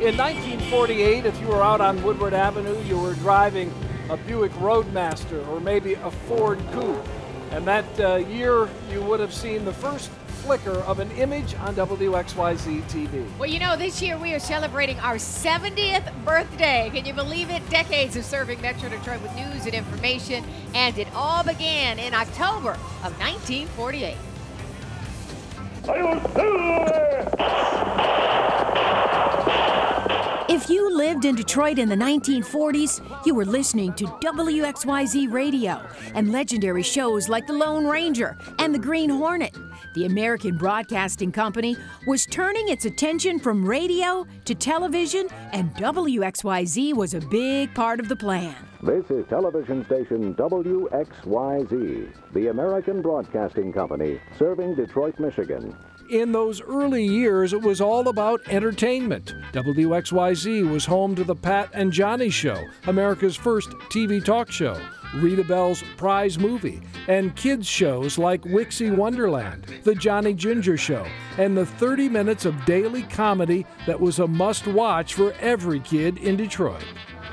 In 1948, if you were out on Woodward Avenue, you were driving a Buick Roadmaster or maybe a Ford Coupe. And that uh, year, you would have seen the first flicker of an image on WXYZ TV. Well, you know, this year we are celebrating our 70th birthday. Can you believe it? Decades of serving Metro Detroit with news and information, and it all began in October of 1948. If you lived in Detroit in the 1940s, you were listening to WXYZ Radio and legendary shows like The Lone Ranger and The Green Hornet. The American Broadcasting Company was turning its attention from radio to television, and WXYZ was a big part of the plan. This is television station WXYZ, the American Broadcasting Company, serving Detroit, Michigan. In those early years, it was all about entertainment. WXYZ was home to the Pat and Johnny Show, America's first TV talk show. Rita Bell's prize movie, and kids' shows like Wixie Wonderland, The Johnny Ginger Show, and the 30 minutes of daily comedy that was a must watch for every kid in Detroit.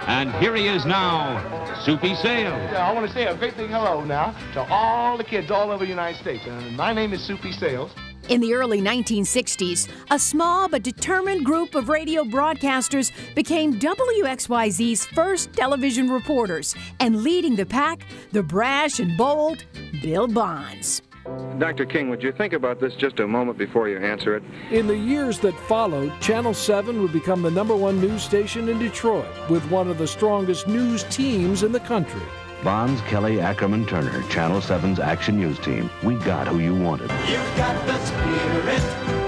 And here he is now, Soupy Sales. I want to say a great big hello now to all the kids all over the United States. And my name is Soupy Sales. In the early 1960s, a small but determined group of radio broadcasters became WXYZ's first television reporters, and leading the pack, the brash and bold Bill Bonds. Dr. King, would you think about this just a moment before you answer it? In the years that followed, Channel 7 would become the number one news station in Detroit with one of the strongest news teams in the country. Bonds, Kelly, Ackerman, Turner, Channel 7's Action News Team. We got who you wanted. You've got the spirit.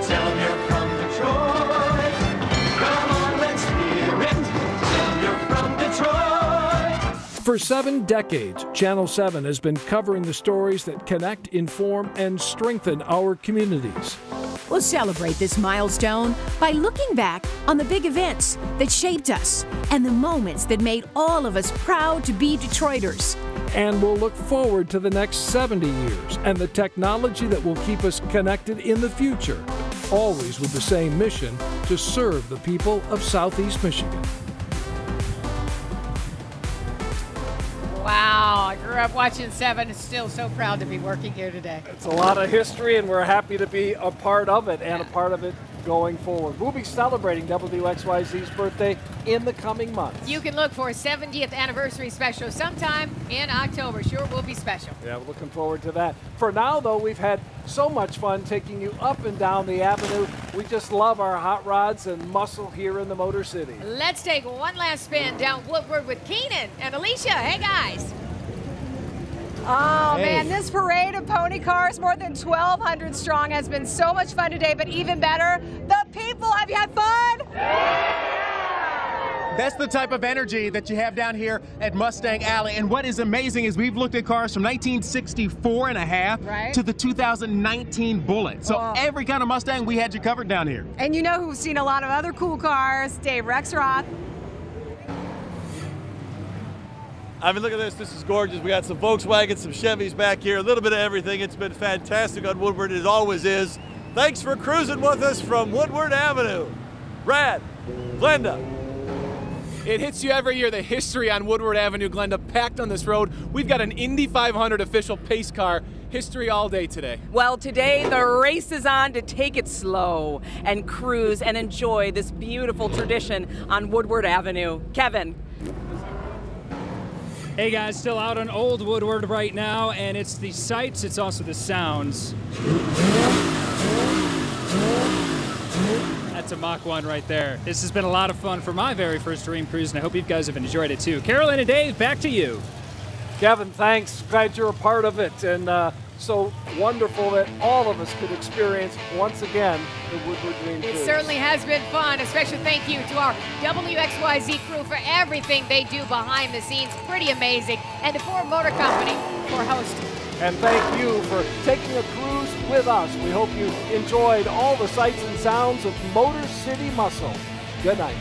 Tell them you're from Detroit. Come on, let's hear it. Tell you're from Detroit. For seven decades, Channel 7 has been covering the stories that connect, inform, and strengthen our communities. We'll celebrate this milestone by looking back on the big events that shaped us and the moments that made all of us proud to be Detroiters. And we'll look forward to the next 70 years and the technology that will keep us connected in the future, always with the same mission to serve the people of Southeast Michigan. I grew up watching Seven. Still so proud to be working here today. It's a lot of history, and we're happy to be a part of it and a part of it going forward. We'll be celebrating WXYZ's birthday in the coming months. You can look for a 70th anniversary special sometime in October. Sure will be special. Yeah, we're looking forward to that. For now, though, we've had so much fun taking you up and down the avenue. We just love our hot rods and muscle here in the Motor City. Let's take one last spin down Woodward with Keenan and Alicia. Hey, guys. Oh hey. man, this parade of pony cars, more than 1,200 strong, has been so much fun today, but even better, the people. Have you had fun? Yeah! That's the type of energy that you have down here at Mustang Alley. And what is amazing is we've looked at cars from 1964 and a half right. to the 2019 Bullitt. So oh. every kind of Mustang we had you covered down here. And you know who's seen a lot of other cool cars? Dave Rexroth. I mean, look at this. This is gorgeous. We got some Volkswagens, some Chevys back here, a little bit of everything. It's been fantastic on Woodward, It always is. Thanks for cruising with us from Woodward Avenue. Brad, Glenda. It hits you every year, the history on Woodward Avenue, Glenda, packed on this road. We've got an Indy 500 official pace car. History all day today. Well, today the race is on to take it slow and cruise and enjoy this beautiful tradition on Woodward Avenue. Kevin, Hey guys, still out on Old Woodward right now, and it's the sights, it's also the sounds. That's a Mach 1 right there. This has been a lot of fun for my very first Dream Cruise, and I hope you guys have enjoyed it too. Carolyn and Dave, back to you. Kevin, thanks. Glad you're a part of it. And uh, so wonderful that all of us could experience once again the Woodward Dream It Cruise. certainly has been fun. A special thank you to our WXYZ crew for everything they do behind the scenes. Pretty amazing. And to Ford Motor Company for hosting. And thank you for taking a cruise with us. We hope you enjoyed all the sights and sounds of Motor City Muscle. Good night.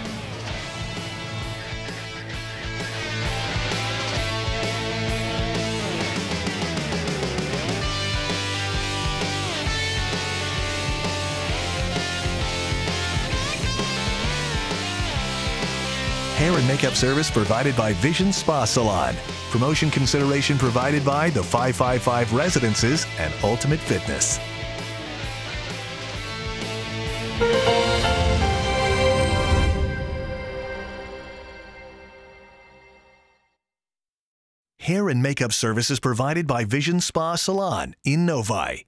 And makeup service provided by Vision Spa Salon. Promotion consideration provided by the 555 Residences and Ultimate Fitness. Hair and makeup services provided by Vision Spa Salon in Novi.